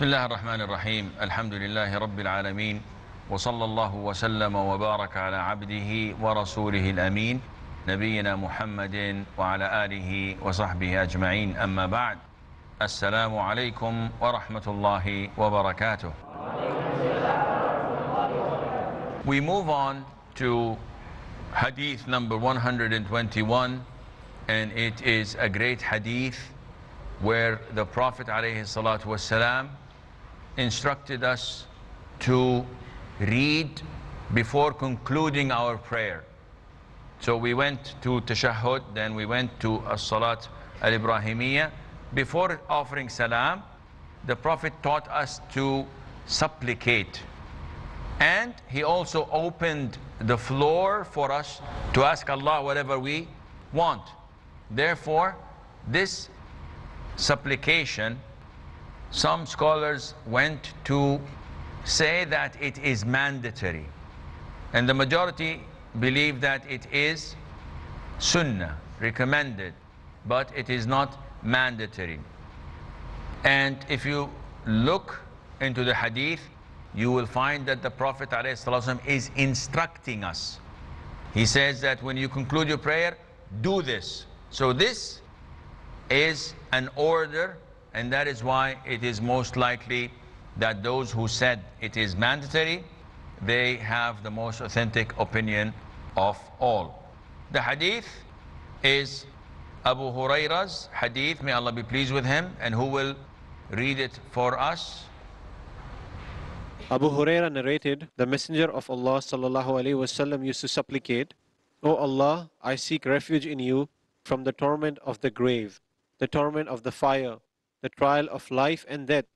بسم الله الرحمن الرحيم. الحمد لله رب العالمين وصلى الله وسلم وبارك على عبده ورسوله الأمين نبينا محمد وعلى آله وصحبه أجمعين. أما بعد السلام عليكم ورحمة الله وبركاته. We move on to hadith number 121 and it is a great hadith where the Prophet ﷺ instructed us to read before concluding our prayer. So we went to tashahhud, then we went to as-salat al-Ibrahimiyya. Before offering salam, the Prophet taught us to supplicate. And he also opened the floor for us to ask Allah whatever we want. Therefore, this supplication, some scholars went to say that it is mandatory. And the majority believe that it is sunnah, recommended, but it is not mandatory. And if you look into the hadith, you will find that the Prophet ﷺ is instructing us. He says that when you conclude your prayer, do this. So this is an order, and that is why it is most likely that those who said it is mandatory, they have the most authentic opinion of all. The hadith is Abu Huraira's hadith, may Allah be pleased with him, and who will read it for us? Abu Huraira narrated, the Messenger of Allah wasallam used to supplicate, O Allah, I seek refuge in you from the torment of the grave, the torment of the fire, the trial of life and death,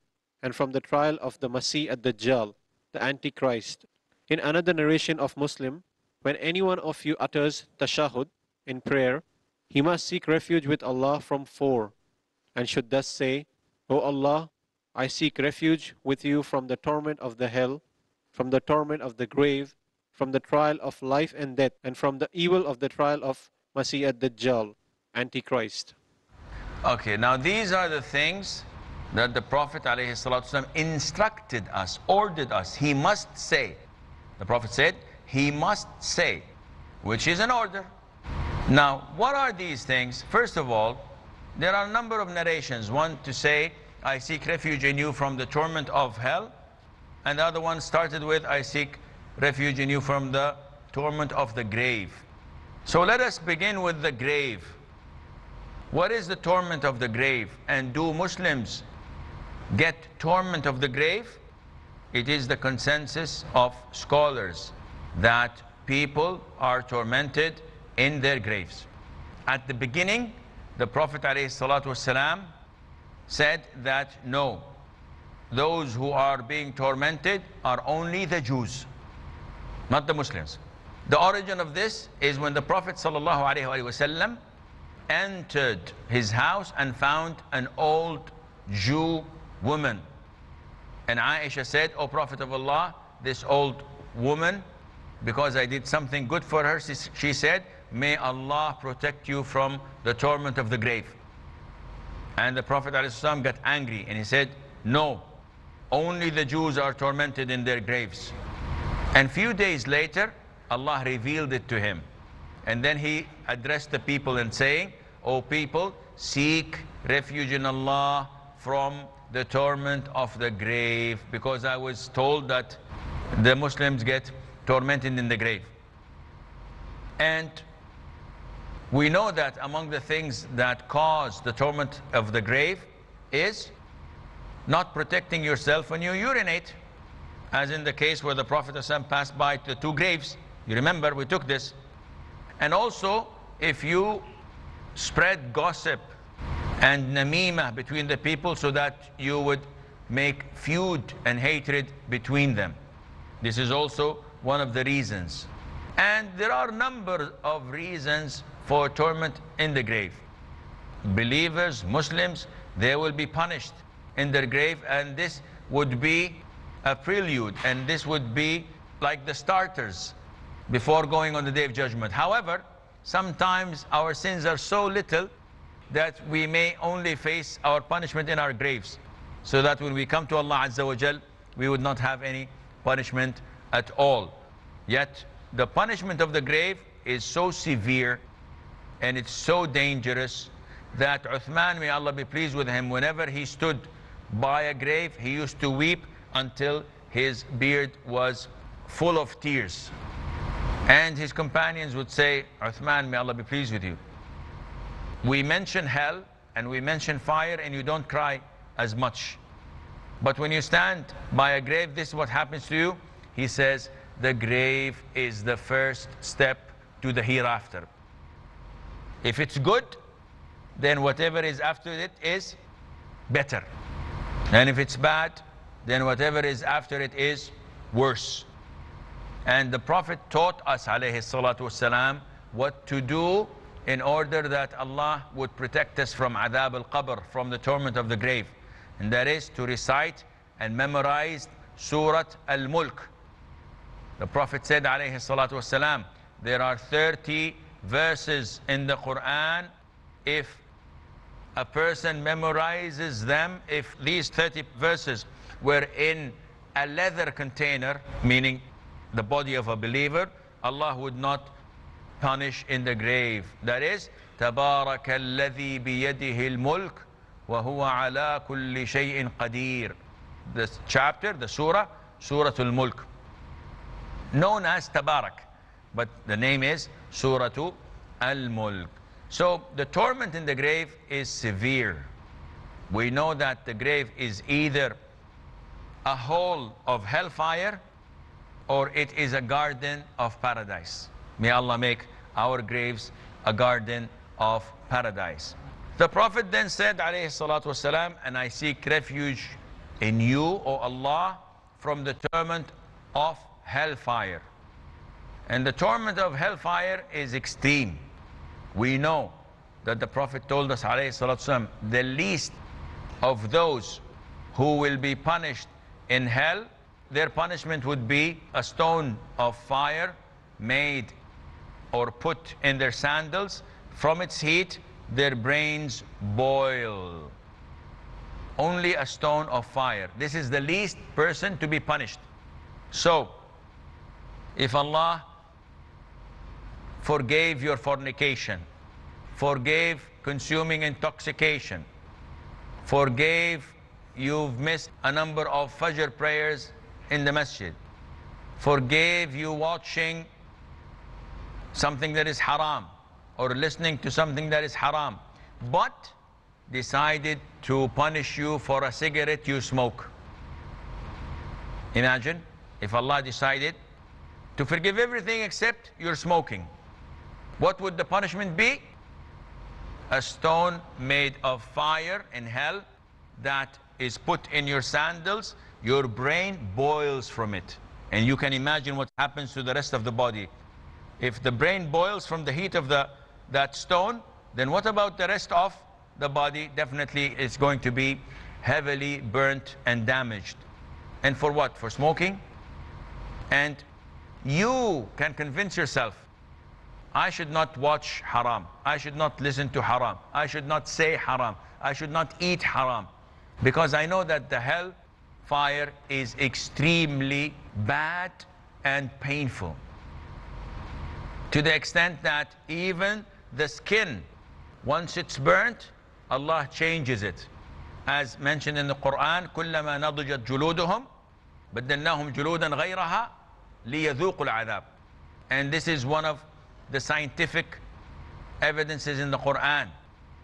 and from the trial of the Masih ad-Dajjal, the Antichrist. In another narration of Muslim, when any one of you utters tashahud in prayer, he must seek refuge with Allah from four, and should thus say, O Allah, I seek refuge with you from the torment of the hell, from the torment of the grave, from the trial of life and death, and from the evil of the trial of Masih ad-Dajjal, Antichrist. Okay, now these are the things that the Prophet ﷺ instructed us, ordered us. He must say. The Prophet said, he must say, which is an order. Now, what are these things? First of all, there are a number of narrations. One to say, I seek refuge in you from the torment of hell. And the other one started with, I seek refuge in you from the torment of the grave. So let us begin with the grave. What is the torment of the grave? And do Muslims get torment of the grave? It is the consensus of scholars that people are tormented in their graves. At the beginning, the Prophet ﷺ said that no, those who are being tormented are only the Jews, not the Muslims. The origin of this is when the Prophet ﷺ entered his house and found an old Jew woman. And Aisha said, O Prophet of Allah, this old woman, because I did something good for her, she said, May Allah protect you from the torment of the grave. And the Prophet ﷺ got angry and he said, No, only the Jews are tormented in their graves. And few days later, Allah revealed it to him. And then he addressed the people and saying, O people, seek refuge in Allah from the torment of the grave. Because I was told that the Muslims get tormented in the grave. And we know that among the things that cause the torment of the grave is not protecting yourself when you urinate. As in the case where the Prophet ﷺ passed by the two graves. You remember, we took this. And also, if you spread gossip and namimah between the people so that you would make feud and hatred between them. This is also one of the reasons. And there are a number of reasons for torment in the grave. Believers, Muslims, they will be punished in their grave and this would be a prelude and this would be like the starters before going on the day of judgment. However, sometimes our sins are so little that we may only face our punishment in our graves. so that when we come to Allah Azza wa Jal, we would not have any punishment at all. Yet, the punishment of the grave is so severe and it's so dangerous that Uthman, may Allah be pleased with him, whenever he stood by a grave, he used to weep until his beard was full of tears. And his companions would say, Uthman, may Allah be pleased with you. We mention hell and we mention fire and you don't cry as much. But when you stand by a grave, this is what happens to you. He says, the grave is the first step to the hereafter. If it's good, then whatever is after it is better. And if it's bad, then whatever is after it is worse. And the Prophet taught us, alayhi salatu wasalam, what to do in order that Allah would protect us from adab al-qabr, from the torment of the grave. And that is to recite and memorize Surat al-Mulk. The Prophet said, alayhi salatu wasalam, there are 30 verses in the Quran. If a person memorizes them, if these 30 verses were in a leather container, meaning the body of a believer, Allah would not punish in the grave. That is, تبارك الذي بيده الملك وهو على كل شيء قدير. This chapter, the surah, Surah Al-Mulk. Known as Tabarak, but the name is Surah Al-Mulk. So the torment in the grave is severe. We know that the grave is either a hole of hellfire or it is a garden of paradise. May Allah make our graves a garden of paradise. The Prophet then said, alayhi and I seek refuge in you, O Allah, from the torment of hellfire. And the torment of hellfire is extreme. We know that the Prophet told us, alayhi the least of those who will be punished in hell their punishment would be a stone of fire made or put in their sandals. From its heat, their brains boil. Only a stone of fire. This is the least person to be punished. So, if Allah forgave your fornication, forgave consuming intoxication, forgave you've missed a number of Fajr prayers in the masjid, forgave you watching something that is haram or listening to something that is haram, but decided to punish you for a cigarette you smoke. Imagine if Allah decided to forgive everything except your smoking. What would the punishment be? A stone made of fire in hell that is put in your sandals your brain boils from it. And you can imagine what happens to the rest of the body. If the brain boils from the heat of the, that stone, then what about the rest of the body? Definitely it's going to be heavily burnt and damaged. And for what? For smoking? And you can convince yourself, I should not watch haram. I should not listen to haram. I should not say haram. I should not eat haram. Because I know that the hell fire is extremely bad and painful. To the extent that even the skin, once it's burnt, Allah changes it. As mentioned in the Quran, كلما نضجت جلودهم بدلناهم جلودا غيرها ليذوقوا العذاب. And this is one of the scientific evidences in the Quran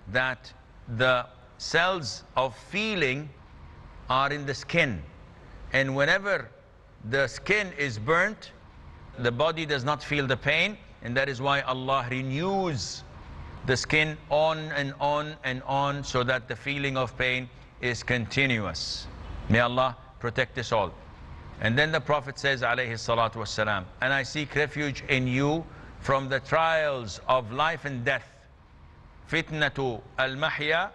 that the cells of feeling are in the skin. And whenever the skin is burnt, the body does not feel the pain. And that is why Allah renews the skin on and on and on so that the feeling of pain is continuous. May Allah protect us all. And then the Prophet says, alayhi salatu wasalam, and I seek refuge in you from the trials of life and death. Fitnatu al-mahya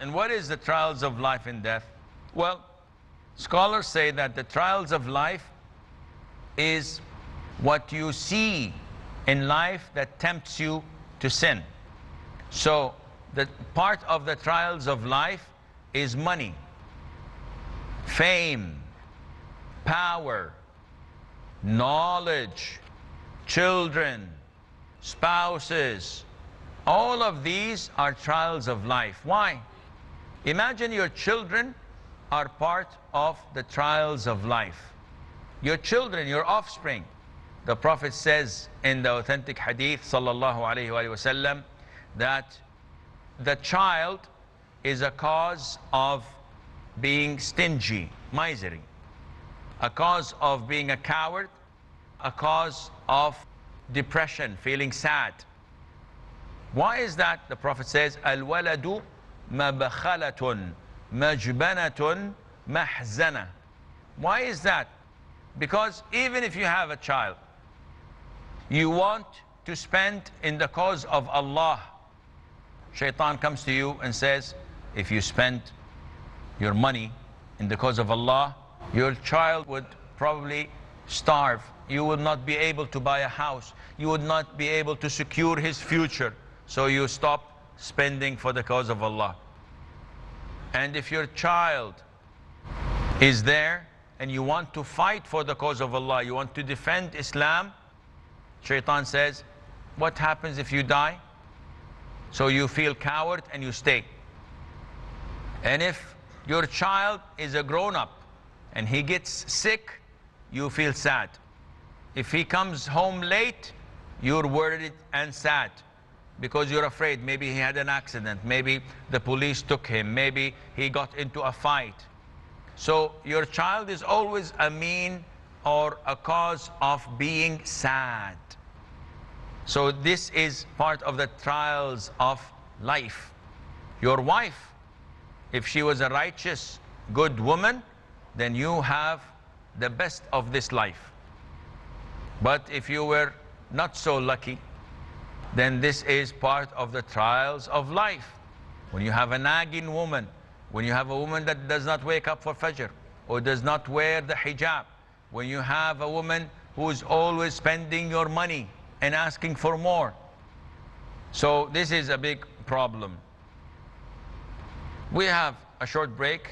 And what is the trials of life and death? Well, scholars say that the trials of life is what you see in life that tempts you to sin. So the part of the trials of life is money. fame, power, knowledge, children, spouses. All of these are trials of life. Why? Imagine your children are part of the trials of life. Your children, your offspring. The Prophet says in the authentic hadith, sallallahu alayhi wasallam, that the child is a cause of being stingy, misery, a cause of being a coward, a cause of depression, feeling sad. Why is that? The Prophet says, Al-waladu mabakhalatun majbanatun mahzana. Why is that? Because even if you have a child, you want to spend in the cause of Allah. Shaitan comes to you and says, if you spend your money in the cause of Allah, your child would probably starve. You would not be able to buy a house. You would not be able to secure his future. So you stop spending for the cause of Allah. And if your child is there and you want to fight for the cause of Allah, you want to defend Islam, Shaitan says, what happens if you die? So you feel coward and you stay. And if your child is a grown up and he gets sick, you feel sad. If he comes home late, you're worried and sad because you're afraid maybe he had an accident, maybe the police took him, maybe he got into a fight. So your child is always a mean or a cause of being sad. So this is part of the trials of life. Your wife, if she was a righteous, good woman, then you have the best of this life. But if you were not so lucky, then this is part of the trials of life. When you have a nagging woman, when you have a woman that does not wake up for Fajr, or does not wear the hijab, when you have a woman who is always spending your money and asking for more. So this is a big problem. We have a short break.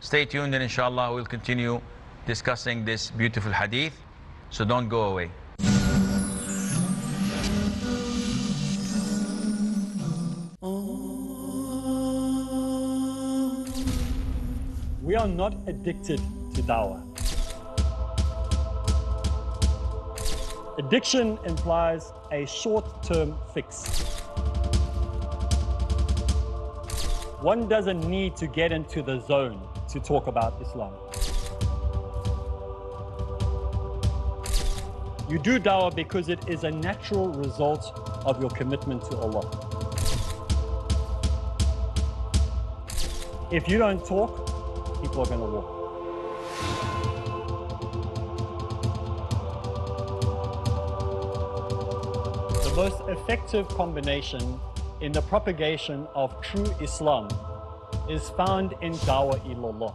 Stay tuned and inshallah we'll continue discussing this beautiful hadith. So don't go away. We are not addicted to dawah. Addiction implies a short-term fix. One doesn't need to get into the zone to talk about Islam. You do dawah because it is a natural result of your commitment to Allah. If you don't talk, walk. The most effective combination in the propagation of true Islam is found in Dawah ilallah.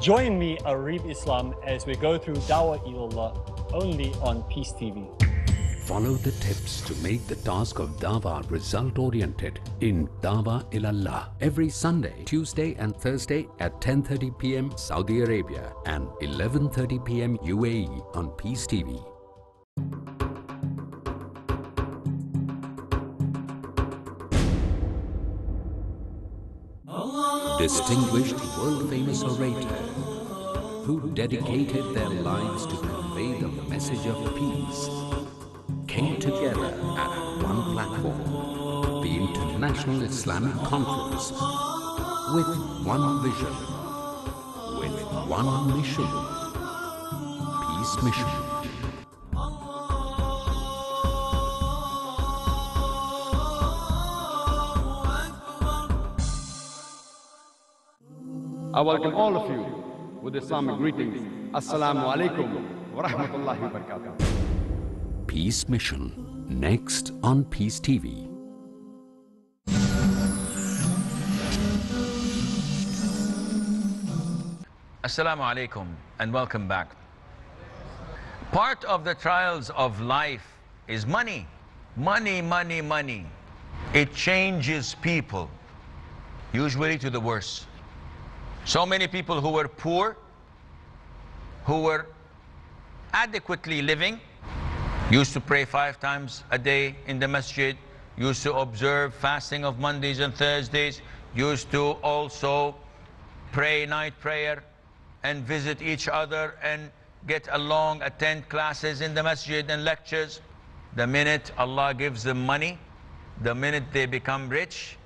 Join me, Arif Islam, as we go through Dawah ilallah only on Peace TV. Follow the tips to make the task of Dawah result oriented in Dawah ilallah every Sunday, Tuesday, and Thursday at 10:30 p.m. Saudi Arabia and 11:30 p.m. UAE on Peace TV. Distinguished world famous orator who dedicated their lives to convey the message of peace came together at one platform, the International Islamic Conference, with one vision, with one mission, Peace Mission. I welcome all of you with Islamic greetings. Assalamu alaikum wa rahmatullahi wa barakatuh. Peace Mission, next on Peace TV. Assalamu alaikum and welcome back. Part of the trials of life is money. Money, money, money. It changes people, usually to the worse. So many people who were poor, who were adequately living, used to pray five times a day in the masjid, used to observe fasting of Mondays and Thursdays, used to also pray night prayer and visit each other and get along, attend classes in the masjid and lectures. The minute Allah gives them money, the minute they become rich,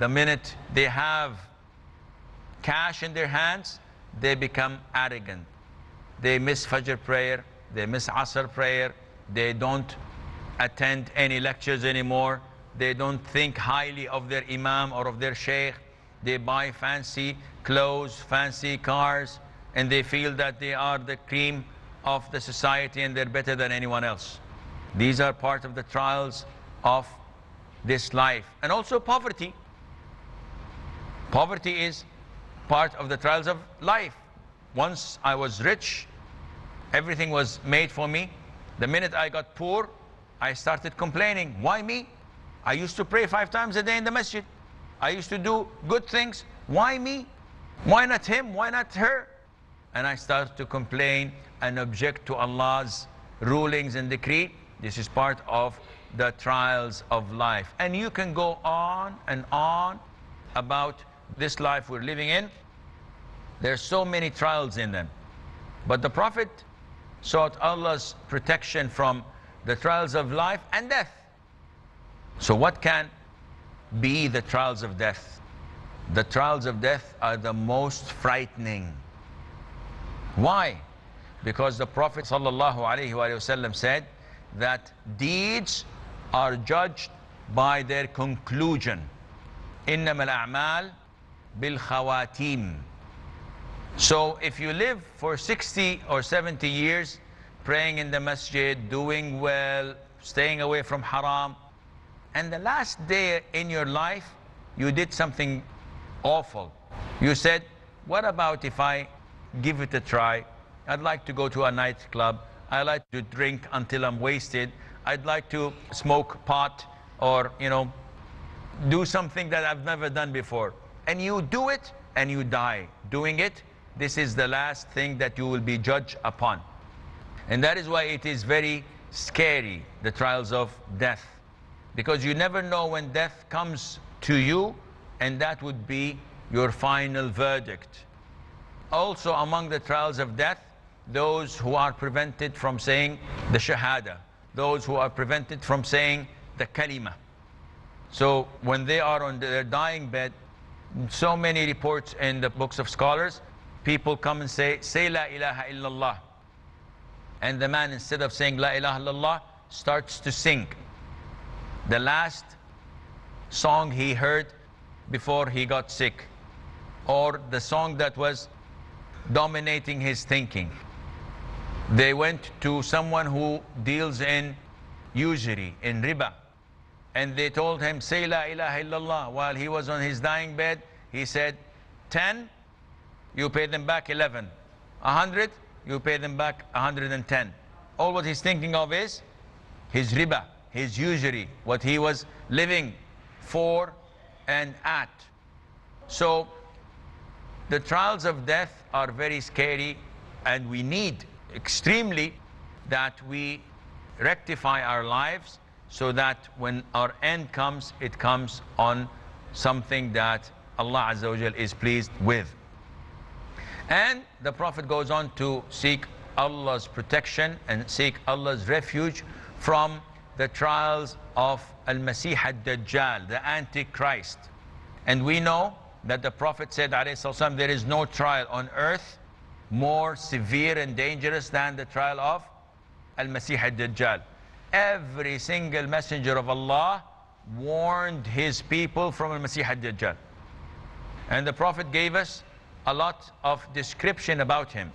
the minute they have cash in their hands, they become arrogant. They miss Fajr prayer, they miss Asr prayer, they don't attend any lectures anymore, they don't think highly of their Imam or of their Sheikh, they buy fancy clothes, fancy cars, and they feel that they are the cream of the society and they're better than anyone else. These are part of the trials of this life. And also poverty. Poverty is part of the trials of life. Once I was rich, everything was made for me. The minute I got poor, I started complaining. Why me? I used to pray five times a day in the masjid. I used to do good things. Why me? Why not him? Why not her? And I started to complain and object to Allah's rulings and decree. This is part of the trials of life. And you can go on and on about this life we're living in. There's so many trials in them. But the Prophet sought Allah's protection from the trials of life and death. So what can be the trials of death? The trials of death are the most frightening. Why? Because the Prophet ﷺ said that deeds are judged by their conclusion. إنما الأعمال بالخواتيم. so if you live for 60 or 70 years praying in the masjid, doing well, staying away from haram, and the last day in your life you did something awful. You said, what about if I give it a try? I'd like to go to a nightclub. I like to drink until I'm wasted. I'd like to smoke pot or, you know, do something that I've never done before. And you do it and you die doing it. This is the last thing that you will be judged upon. And that is why it is very scary, the trials of death. Because you never know when death comes to you and that would be your final verdict. Also among the trials of death, those who are prevented from saying the shahada, those who are prevented from saying the kalima. So when they are on their dying bed, so many reports in the books of scholars, people come and say, say la ilaha illallah. And the man, instead of saying la ilaha illallah, starts to sing. The last song he heard before he got sick, or the song that was dominating his thinking. They went to someone who deals in usury, in riba, and they told him, say la ilaha illallah. While he was on his dying bed, he said, 10, you pay them back 11. 100, you pay them back 110. All what he's thinking of is his riba, his usury, what he was living for and at. So the trials of death are very scary and we need extremely that we rectify our lives so that when our end comes, it comes on something that Allah Azza wa is pleased with. And the Prophet goes on to seek Allah's protection and seek Allah's refuge from the trials of Al-Masih al-Dajjal, the Antichrist. And we know that the Prophet said, والسلام, there is no trial on earth more severe and dangerous than the trial of Al-Masih al-Dajjal. Every single messenger of Allah warned his people from Al-Masih al-Dajjal. And the Prophet gave us a lot of description about him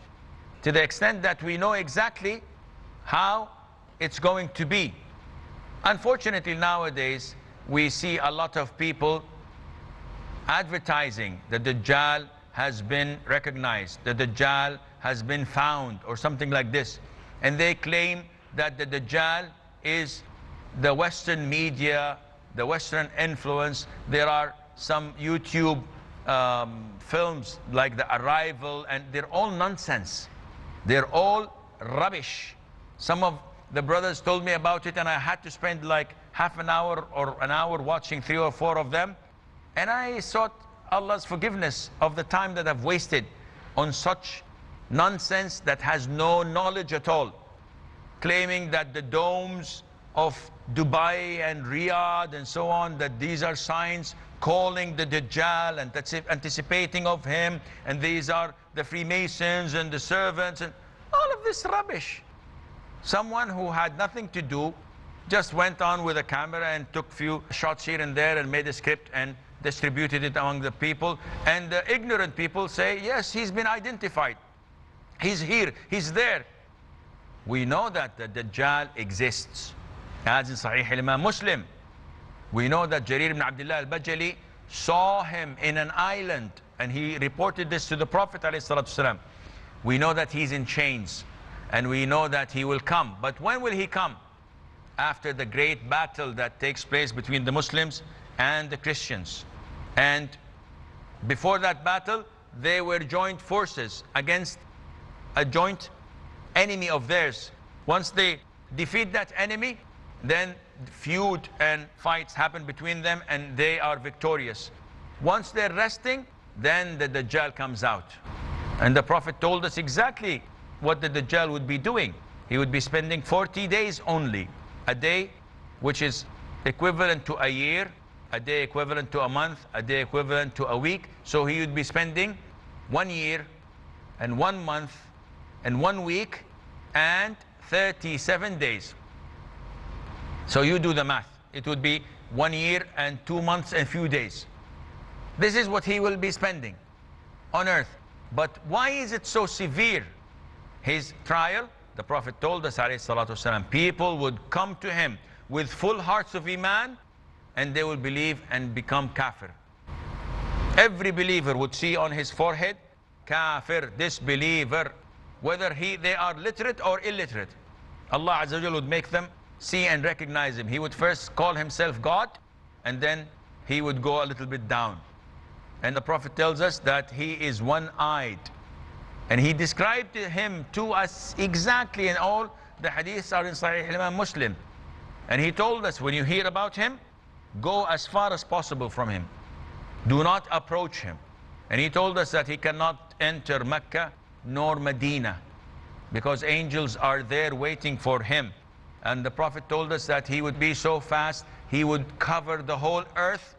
to the extent that we know exactly how it's going to be. Unfortunately, nowadays, we see a lot of people advertising that the Dajjal has been recognized, that the Dajjal has been found, or something like this. And they claim that the Dajjal is the Western media, the Western influence. There are some YouTube um, films like The Arrival, and they're all nonsense. They're all rubbish. Some of the brothers told me about it, and I had to spend like half an hour or an hour watching three or four of them. And I sought Allah's forgiveness of the time that I've wasted on such nonsense that has no knowledge at all. Claiming that the domes of Dubai and Riyadh and so on, that these are signs calling the Dajjal and anticipating of him, and these are the Freemasons and the servants, and all of this rubbish. Someone who had nothing to do just went on with a camera and took few shots here and there and made a script and distributed it among the people. And the ignorant people say, yes, he's been identified. He's here, he's there. We know that the Dajjal exists. As in Sahih al-Imam Muslim. We know that Jarir ibn Abdullah al-Bajali saw him in an island and he reported this to the Prophet ﷺ. We know that he's in chains and we know that he will come. But when will he come? After the great battle that takes place between the Muslims and the Christians. And before that battle, they were joint forces against a joint enemy of theirs. Once they defeat that enemy, then feud and fights happen between them and they are victorious. Once they're resting, then the Dajjal comes out. And the Prophet told us exactly what the Dajjal would be doing. He would be spending 40 days only. A day, which is equivalent to a year, a day equivalent to a month, a day equivalent to a week. So he would be spending one year and one month and one week and 37 days. So you do the math. It would be one year and two months and few days. This is what he will be spending on earth. But why is it so severe? His trial, the Prophet told us, والسلام, people would come to him with full hearts of Iman and they will believe and become kafir. Every believer would see on his forehead, kafir, disbeliever, whether he, they are literate or illiterate. Allah Azza wa would make them see and recognize him. He would first call himself God and then he would go a little bit down. And the Prophet tells us that he is one-eyed. And he described him to us exactly in all the hadiths are in Sahih Imam Muslim. And he told us, when you hear about him, go as far as possible from him. Do not approach him. And he told us that he cannot enter Mecca nor Medina because angels are there waiting for him. And the Prophet told us that he would be so fast, he would cover the whole earth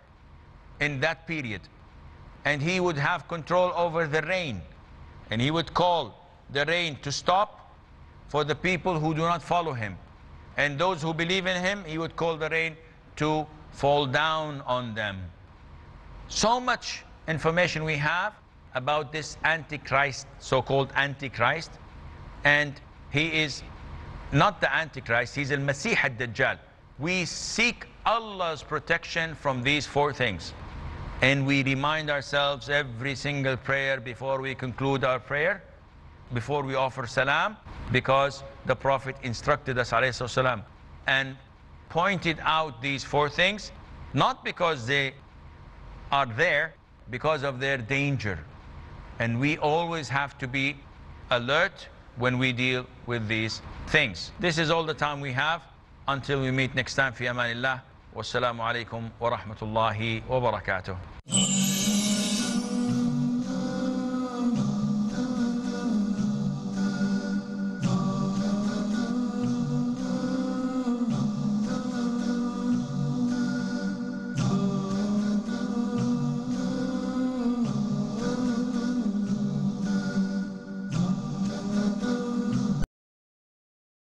in that period. And he would have control over the rain. And he would call the rain to stop for the people who do not follow him. And those who believe in him, he would call the rain to fall down on them. So much information we have about this Antichrist, so-called Antichrist. And he is not the Antichrist, he's al-Masih al-Dajjal. We seek Allah's protection from these four things. And we remind ourselves every single prayer before we conclude our prayer, before we offer salam, because the Prophet instructed us salam, and pointed out these four things, not because they are there, because of their danger. And we always have to be alert when we deal with these things. This is all the time we have until we meet next time. في أمان الله والسلام عليكم ورحمة الله وبركاته.